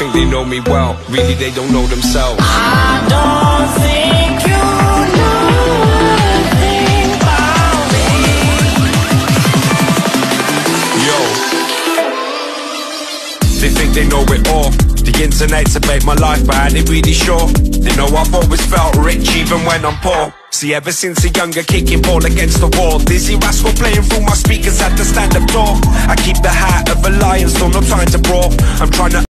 think they know me well, really they don't know themselves. I don't think you know about me. Yo. They think they know it all. The internet's to make my life, but I ain't really sure? They know I've always felt rich even when I'm poor. See, ever since a younger kicking ball against the wall, Dizzee Rascal playing through my speakers at the stand-up door. I keep the hat of a lion, still no time to brawl. I'm trying to